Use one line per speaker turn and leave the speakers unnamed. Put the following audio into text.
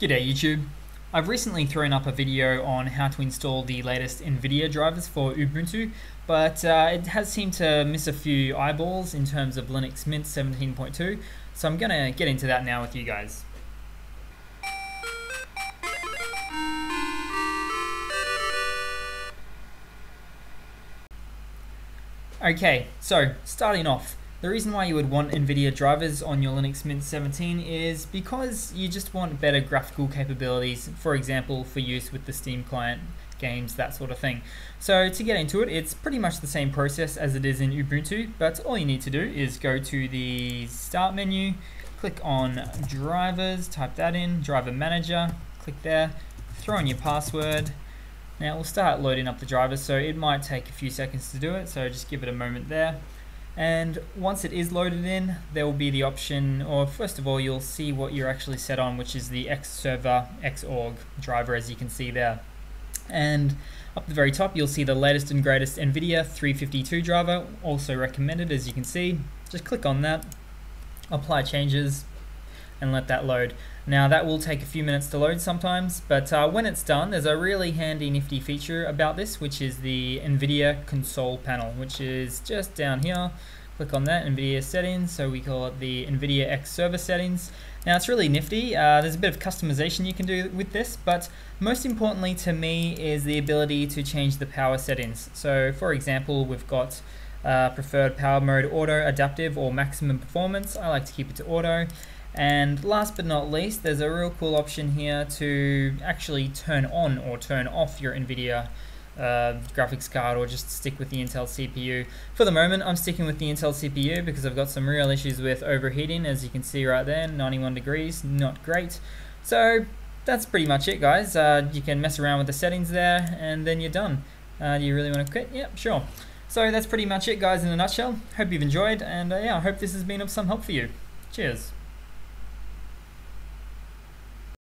G'day YouTube. I've recently thrown up a video on how to install the latest NVIDIA drivers for Ubuntu, but uh, it has seemed to miss a few eyeballs in terms of Linux Mint 17.2, so I'm going to get into that now with you guys. Okay, so starting off, the reason why you would want NVIDIA drivers on your Linux Mint 17 is because you just want better graphical capabilities, for example, for use with the Steam client, games, that sort of thing. So to get into it, it's pretty much the same process as it is in Ubuntu, but all you need to do is go to the Start menu, click on Drivers, type that in, Driver Manager, click there, throw in your password, now we'll start loading up the drivers, so it might take a few seconds to do it, so just give it a moment there. And once it is loaded in, there will be the option, or first of all, you'll see what you're actually set on, which is the Xserver Xorg driver, as you can see there. And up the very top, you'll see the latest and greatest NVIDIA 352 driver, also recommended, as you can see. Just click on that, apply changes, and let that load. Now that will take a few minutes to load sometimes, but uh, when it's done, there's a really handy nifty feature about this, which is the NVIDIA console panel, which is just down here. Click on that, NVIDIA settings, so we call it the NVIDIA Xserver settings. Now it's really nifty, uh, there's a bit of customization you can do with this, but most importantly to me is the ability to change the power settings. So for example, we've got uh, preferred power mode auto, adaptive, or maximum performance. I like to keep it to auto. And last but not least, there's a real cool option here to actually turn on or turn off your NVIDIA uh, graphics card or just stick with the Intel CPU. For the moment, I'm sticking with the Intel CPU because I've got some real issues with overheating, as you can see right there, 91 degrees, not great. So that's pretty much it, guys. Uh, you can mess around with the settings there, and then you're done. Uh, do you really want to quit? Yep, sure. So that's pretty much it, guys, in a nutshell. Hope you've enjoyed, and uh, yeah, I hope this has been of some help for you. Cheers.